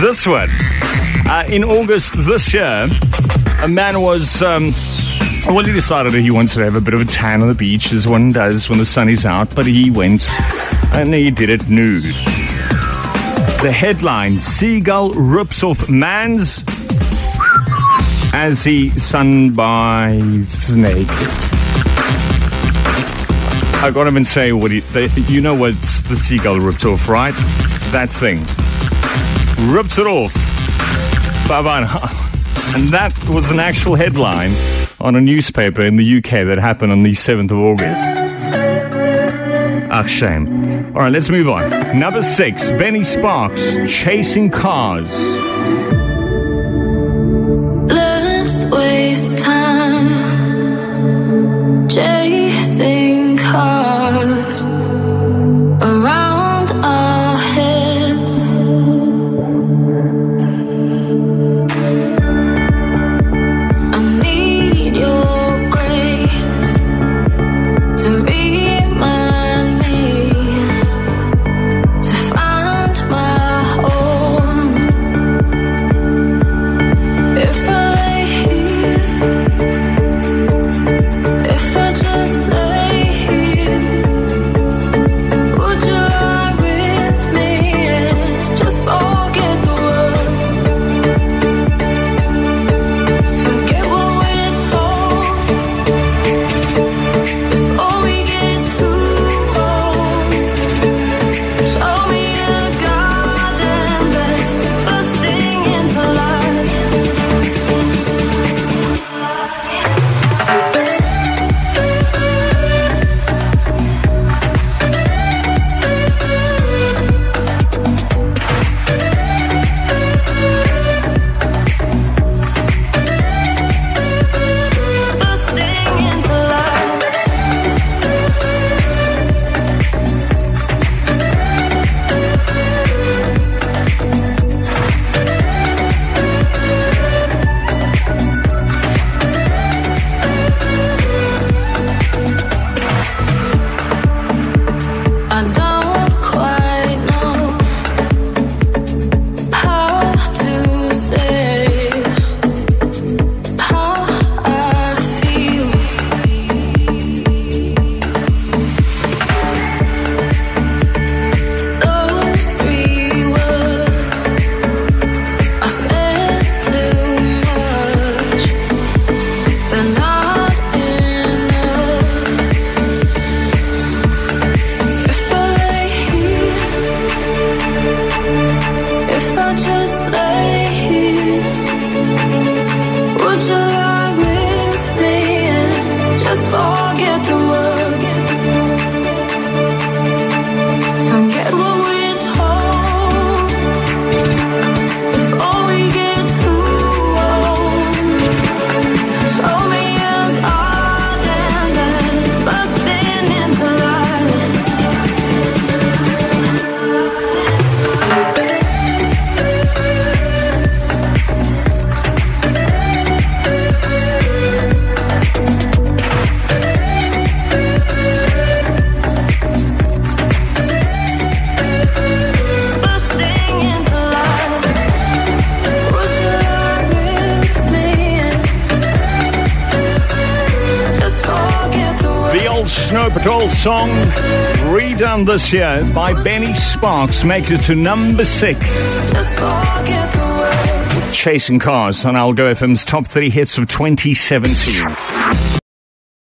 This one. Uh, in August this year, a man was. Um, well, he decided that he wants to have a bit of a tan on the beach, as one does when the sun is out, but he went and he did it nude. The headline Seagull rips off man's as he sunbathes naked. I got him and say what he, they, you know what the seagull ripped off, right? That thing. Rips it off. Bye. And that was an actual headline on a newspaper in the UK that happened on the 7th of August. Ah, shame. All right, let's move on. Number six, Benni Sparks, Chasing Cars. Snow Patrol song, redone this year by Benni Sparks, makes it to number six. Just forget the world. Chasing Cars on Algo FM's top three hits of 2017.